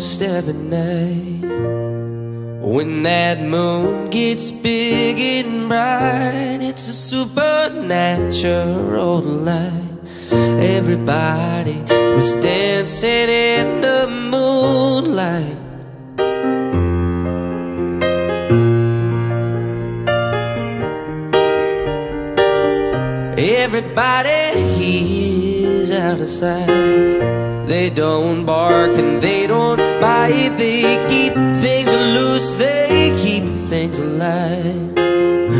almost every night. When that moon gets big and bright It's a supernatural light. Everybody was dancing in the moonlight. Everybody here is out of sight. They don't bark and they don't bite. They keep things loose, they keep things alive.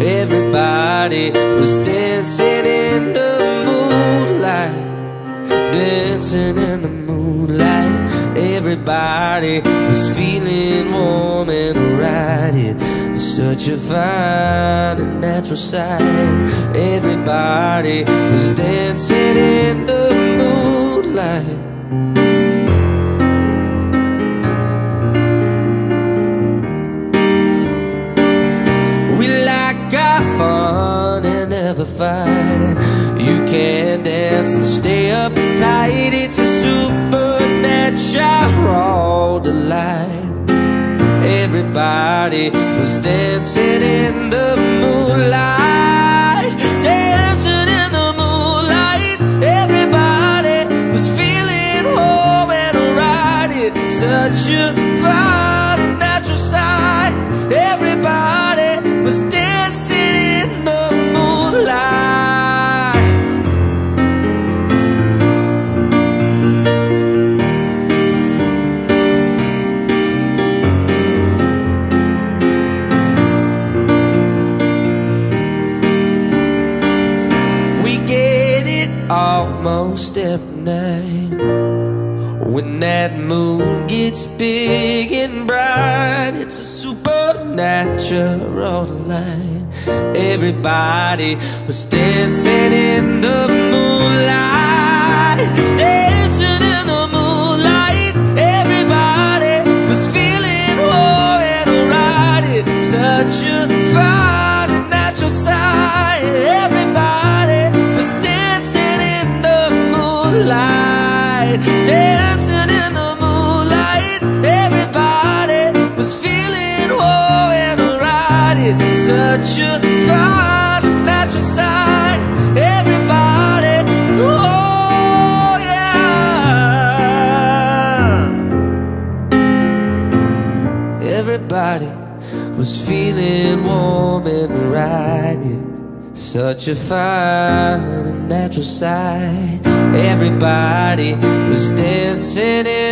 Everybody was dancing in the moonlight. Dancing in the moonlight. Everybody was feeling warm and right. Such a fine and natural sight. Everybody was dancing in the moonlight. Fight. You can dance and stay up tight. It's a supernatural delight. Everybody was dancing in the and bright. It's a supernatural light. Everybody was dancing in the moonlight. Dancing in the moonlight. Everybody was feeling warm and alright. It's such a Such a fine natural sight. Everybody was dancing in